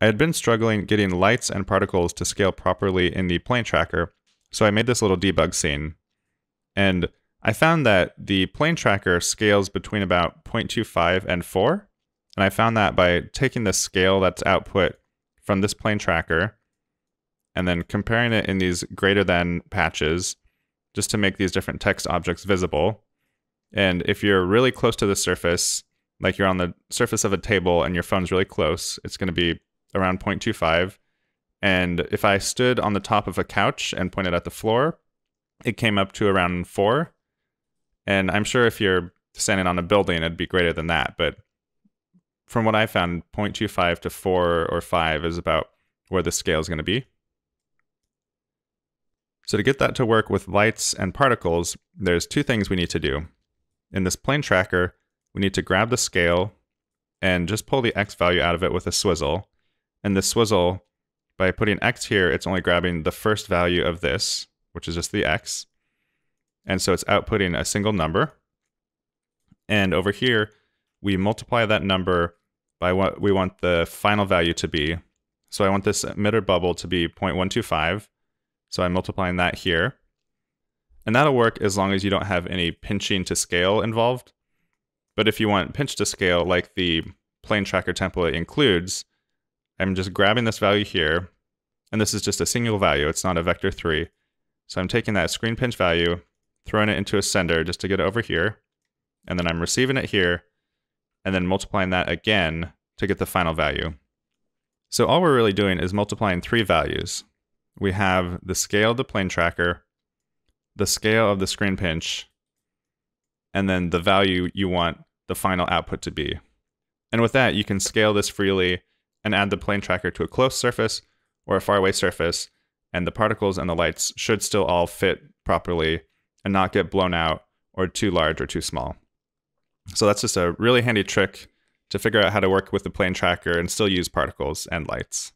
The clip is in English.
I had been struggling getting lights and particles to scale properly in the plane tracker, so I made this little debug scene. And I found that the plane tracker scales between about 0.25 and 4. And I found that by taking the scale that's output from this plane tracker and then comparing it in these greater than patches just to make these different text objects visible. And if you're really close to the surface, like you're on the surface of a table and your phone's really close, it's going to be around 0.25. And if I stood on the top of a couch and pointed at the floor, it came up to around 4. And I'm sure if you're standing on a building, it'd be greater than that. But from what I found, 0.25 to 4 or 5 is about where the scale is going to be. So to get that to work with lights and particles, there's two things we need to do. In this plane tracker, we need to grab the scale and just pull the x value out of it with a swizzle. And the swizzle, by putting x here, it's only grabbing the first value of this, which is just the x. And so it's outputting a single number. And over here, we multiply that number by what we want the final value to be. So I want this emitter bubble to be 0.125. So I'm multiplying that here. And that'll work as long as you don't have any pinching to scale involved. But if you want pinch to scale like the plane tracker template includes, I'm just grabbing this value here. And this is just a single value. It's not a vector 3. So I'm taking that screen pinch value, throwing it into a sender just to get it over here. And then I'm receiving it here, and then multiplying that again to get the final value. So all we're really doing is multiplying three values. We have the scale of the plane tracker, the scale of the screen pinch, and then the value you want the final output to be. And with that, you can scale this freely and add the plane tracker to a close surface or a faraway surface and the particles and the lights should still all fit properly and not get blown out or too large or too small. So that's just a really handy trick to figure out how to work with the plane tracker and still use particles and lights.